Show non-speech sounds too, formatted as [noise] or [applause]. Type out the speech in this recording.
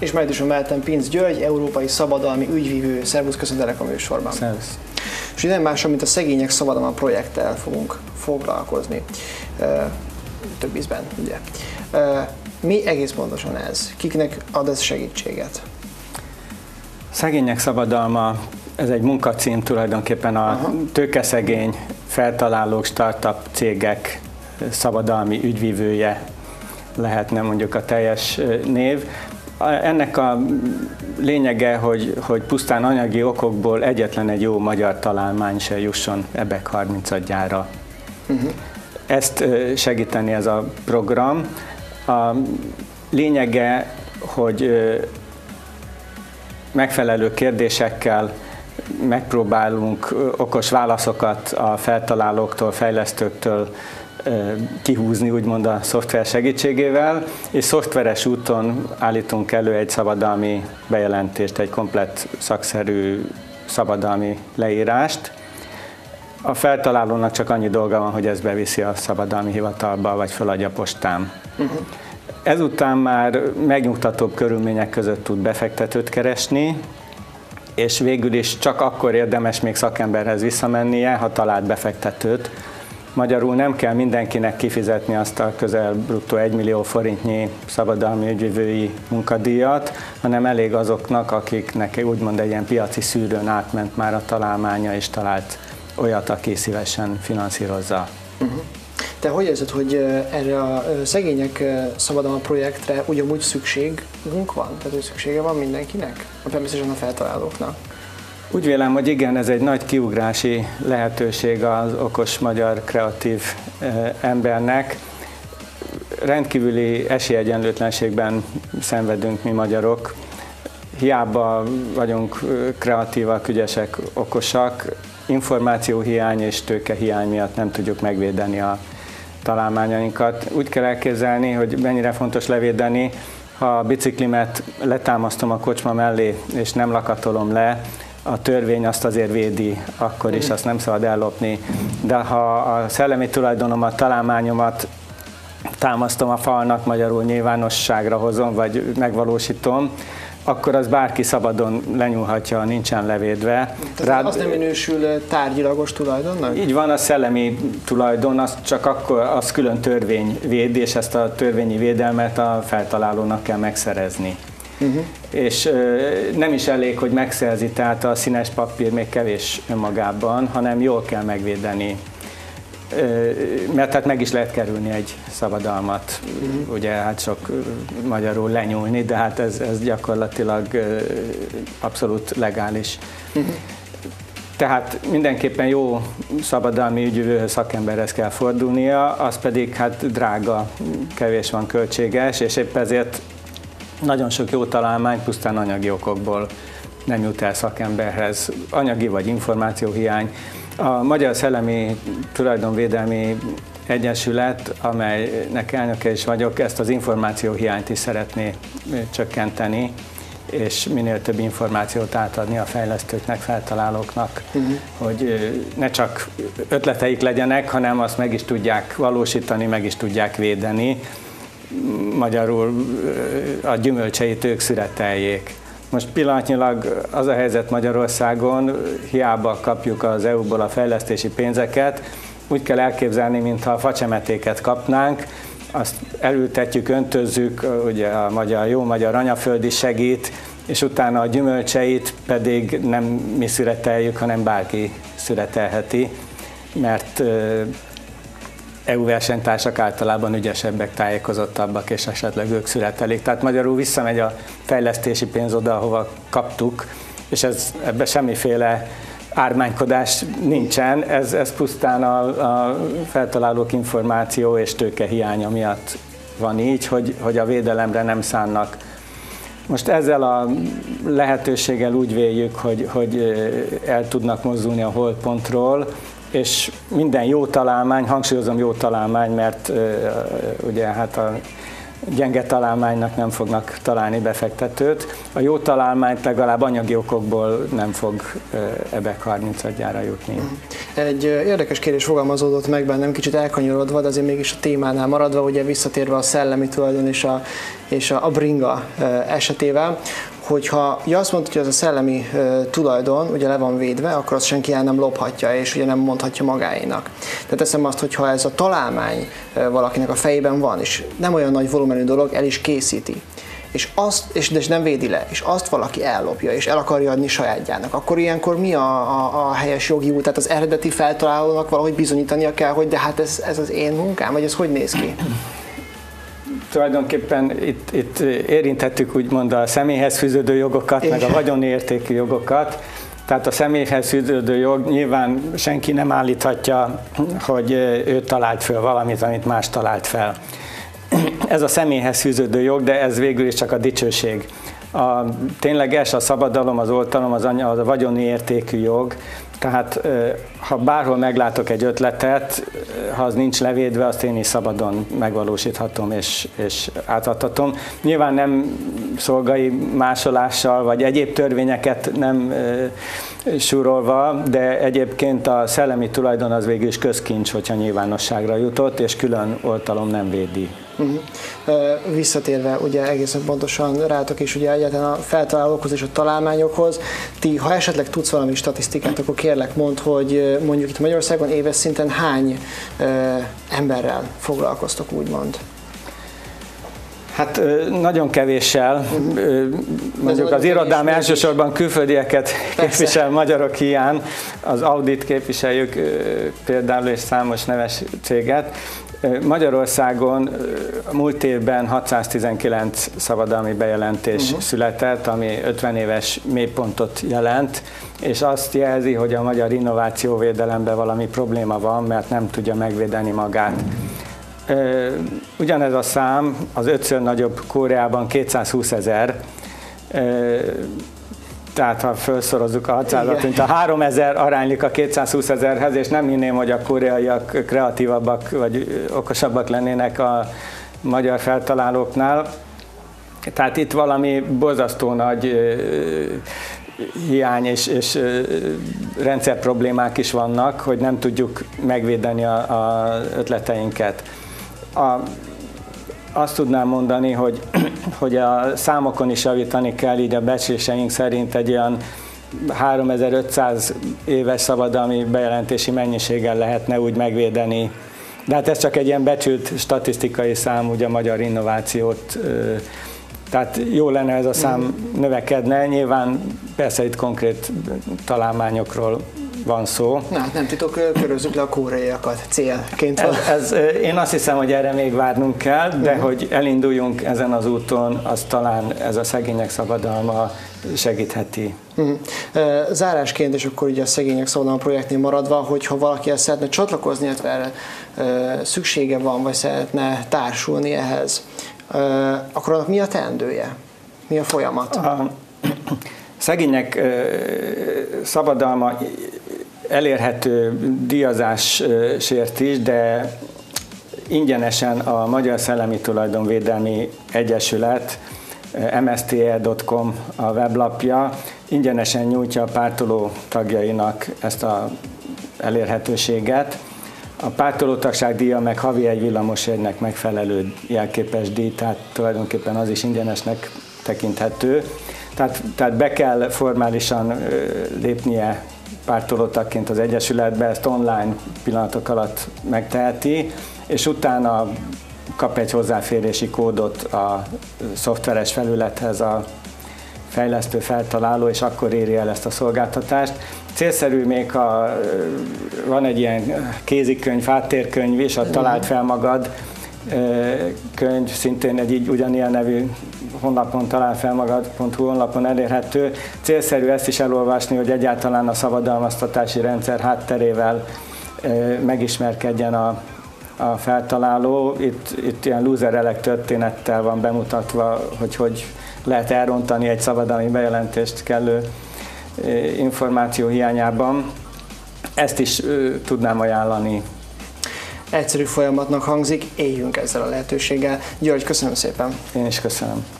És a mellettem Pinc György, európai szabadalmi ügyvívő. Szervusz, köszöntelek a műsorban. Szervusz. És nem más, mint a Szegények Szabadalma projekttel fogunk foglalkozni. Több ízben, ugye. Mi egész pontosan ez? Kiknek ad ez segítséget? Szegények Szabadalma, ez egy munkacím tulajdonképpen a Aha. tőkeszegény feltalálók, startup cégek szabadalmi ügyvívője lehetne mondjuk a teljes név. Ennek a lényege, hogy, hogy pusztán anyagi okokból egyetlen egy jó magyar találmány se jusson ebek 30 adjára. Uh-huh. Ezt segíteni ez a program. A lényege, hogy megfelelő kérdésekkel megpróbálunk okos válaszokat a feltalálóktól, fejlesztőktől kihúzni, úgymond a szoftver segítségével, és szoftveres úton állítunk elő egy szabadalmi bejelentést, egy komplett szakszerű szabadalmi leírást. A feltalálónak csak annyi dolga van, hogy ezt beviszi a szabadalmi hivatalba, vagy feladja postán. Uh-huh. Ezután már megnyugtatóbb körülmények között tud befektetőt keresni, és végül is csak akkor érdemes még szakemberhez visszamennie, ha talált befektetőt, Magyarul nem kell mindenkinek kifizetni azt a közel bruttó 1 millió forintnyi szabadalmi ügyvívői munkadíjat, hanem elég azoknak, akiknek úgymond egy ilyen piaci szűrőn átment már a találmánya, és talált olyat, aki szívesen finanszírozza. Uh-huh. Te hogy érzed, hogy erre a szegények szabadalma projektre ugyanúgy szükségünk van? Tehát, hogy szüksége van mindenkinek? Természetesen a feltalálóknak. Úgy vélem, hogy igen, ez egy nagy kiugrási lehetőség az okos magyar kreatív embernek. Rendkívüli esélyegyenlőtlenségben szenvedünk mi magyarok. Hiába vagyunk kreatívak, ügyesek, okosak, információhiány és tőkehiány miatt nem tudjuk megvédeni a találmányainkat. Úgy kell elképzelni, hogy mennyire fontos levédeni, ha a biciklimet letámasztom a kocsma mellé, és nem lakatolom le, a törvény azt azért védi, akkor is azt nem szabad ellopni. De ha a szellemi tulajdonomat, találmányomat támasztom a falnak, magyarul nyilvánosságra hozom, vagy megvalósítom, akkor az bárki szabadon lenyúlhatja, nincsen levédve. Tehát az nem minősül tárgyilagos tulajdonnak? Így van, a szellemi tulajdon, az csak akkor az külön törvény véd, és ezt a törvényi védelmet a feltalálónak kell megszerezni. Uh-huh. És nem is elég, hogy megszerzi, tehát a színes papír még kevés önmagában, hanem jól kell megvédeni. Mert hát meg is lehet kerülni egy szabadalmat, uh-huh. ugye hát sok magyarul lenyúlni, de hát ez, ez gyakorlatilag abszolút legális. Uh-huh. Tehát mindenképpen jó szabadalmi ügyvő szakemberhez kell fordulnia, az pedig hát drága, kevés van költséges, és épp ezért nagyon sok jó találmány pusztán anyagi okokból nem jut el szakemberhez, anyagi vagy információhiány. A Magyar Szellemi Tulajdonvédelmi Egyesület, amelynek elnöke is vagyok, ezt az információhiányt is szeretné csökkenteni, és minél több információt átadni a fejlesztőknek, feltalálóknak, uh-huh. hogy ne csak ötleteik legyenek, hanem azt meg is tudják valósítani, meg is tudják védeni, magyarul a gyümölcseit ők szüreteljék. Most pillanatnyilag az a helyzet Magyarországon, hiába kapjuk az EU-ból a fejlesztési pénzeket, úgy kell elképzelni, mintha a facsemetéket kapnánk, azt elültetjük, öntözzük, ugye a magyar, jó magyar anyaföld is segít, és utána a gyümölcseit pedig nem mi szüreteljük, hanem bárki szüretelheti, mert EU versenytársak általában ügyesebbek, tájékozottabbak, és esetleg ők születelik. Tehát magyarul visszamegy a fejlesztési pénz oda, ahova kaptuk, és ez, ebbe semmiféle ármánykodás nincsen, ez, ez pusztán a, a feltalálók információ és tőke hiánya miatt van így, hogy, hogy a védelemre nem szánnak. Most ezzel a lehetőséggel úgy véljük, hogy, hogy el tudnak mozdulni a holdpontról, és minden jó találmány, hangsúlyozom jó találmány, mert ugye hát a gyenge találmánynak nem fognak találni befektetőt. A jó találmányt legalább anyagi okokból nem fog ebek 30 gyára jutni. Egy érdekes kérdés fogalmazódott meg bennem, kicsit elkanyarodva, de azért mégis a témánál maradva, ugye visszatérve a szellemi tulajdon és a, és a bringa esetével, hogyha ja, azt mondta, hogy az a szellemi uh, tulajdon ugye le van védve, akkor azt senki el nem lophatja, és ugye nem mondhatja magáénak. Tehát teszem azt, hogy ha ez a találmány valakinek a fejében van, és nem olyan nagy volumenű dolog, el is készíti, és azt, és, de nem védi le, és azt valaki ellopja, és el akarja adni sajátjának, akkor ilyenkor mi a, a, a helyes jogi út? Tehát az eredeti feltalálónak valahogy bizonyítania kell, hogy de hát ez, ez az én munkám, vagy ez hogy néz ki? Tulajdonképpen itt, itt érintettük úgymond a személyhez fűződő jogokat, Igen. meg a vagyoni értékű jogokat. Tehát a személyhez fűződő jog nyilván senki nem állíthatja, hogy ő talált fel valamit, amit más talált fel. Ez a személyhez fűződő jog, de ez végül is csak a dicsőség. A tényleges, a szabadalom, az oltalom, az, anya, az a vagyoni értékű jog, tehát ha bárhol meglátok egy ötletet, ha az nincs levédve, azt én is szabadon megvalósíthatom és, és átadhatom. Nyilván nem szolgai másolással, vagy egyéb törvényeket nem súrolva, de egyébként a szellemi tulajdon az végül is közkincs, hogyha nyilvánosságra jutott, és külön oltalom nem védi. Uh-huh. Visszatérve ugye egészen pontosan rátok is ugye egyáltalán a feltalálókhoz és a találmányokhoz, ti ha esetleg tudsz valami statisztikát, akkor kérlek mond, hogy mondjuk itt Magyarországon éves szinten hány emberrel foglalkoztok úgymond? Hát nagyon kevéssel. Mondjuk az irodám elsősorban külföldieket Persze. képvisel magyarok hiány. Az Audit képviseljük például és számos neves céget. Magyarországon múlt évben 619 szabadalmi bejelentés uh-huh. született, ami 50 éves mélypontot jelent, és azt jelzi, hogy a magyar innovációvédelemben valami probléma van, mert nem tudja megvédeni magát. Ugyanez a szám az ötször nagyobb Koreában 220 ezer, tehát ha felszorozzuk a 600-at, mint a 3000 aránylik a 220 ezerhez, és nem hinném, hogy a koreaiak kreatívabbak vagy okosabbak lennének a magyar feltalálóknál. Tehát itt valami bozasztó nagy hiány és, és rendszer problémák is vannak, hogy nem tudjuk megvédeni a, a ötleteinket. A, azt tudnám mondani, hogy, [clears throat] hogy a számokon is javítani kell, így a becsléseink szerint egy olyan 3500 éves szabadalmi bejelentési mennyiséggel lehetne úgy megvédeni. De hát ez csak egy ilyen becsült statisztikai szám, ugye a magyar innovációt tehát jó lenne ez a szám növekedne, nyilván persze itt konkrét találmányokról van szó. Na, hát nem titok, körözzük le a kóreiakat célként. Ez, ez, én azt hiszem, hogy erre még várnunk kell, de uh-huh. hogy elinduljunk ezen az úton, az talán ez a szegények szabadalma segítheti. Uh-huh. Zárásként, és akkor ugye a szegények szabadalma projektnél maradva, hogyha valaki ezt szeretne csatlakozni, illetve erre szüksége van, vagy szeretne társulni ehhez, akkor annak mi a teendője? Mi a folyamat? A [clears throat] szegények szabadalma elérhető díjazásért is, de ingyenesen a Magyar Szellemi Tulajdonvédelmi Egyesület mste.com a weblapja ingyenesen nyújtja a pártoló tagjainak ezt a elérhetőséget. A pártolótagság díja meg havi egy villamosjegynek megfelelő jelképes díj, tehát tulajdonképpen az is ingyenesnek tekinthető. Tehát, tehát be kell formálisan lépnie pártolótagként az Egyesületbe, ezt online pillanatok alatt megteheti, és utána kap egy hozzáférési kódot a szoftveres felülethez a fejlesztő, feltaláló, és akkor éri el ezt a szolgáltatást. Célszerű még, ha van egy ilyen kézikönyv, háttérkönyv is, a Talált fel magad könyv, szintén egy így ugyanilyen nevű honlapon, találfelmagad.hu honlapon elérhető. Célszerű ezt is elolvasni, hogy egyáltalán a szabadalmaztatási rendszer hátterével megismerkedjen a, a feltaláló. Itt, itt ilyen loser történettel van bemutatva, hogy hogy lehet elrontani egy szabadalmi bejelentést kellő információ hiányában. Ezt is tudnám ajánlani egyszerű folyamatnak hangzik, éljünk ezzel a lehetőséggel. György, köszönöm szépen! Én is köszönöm.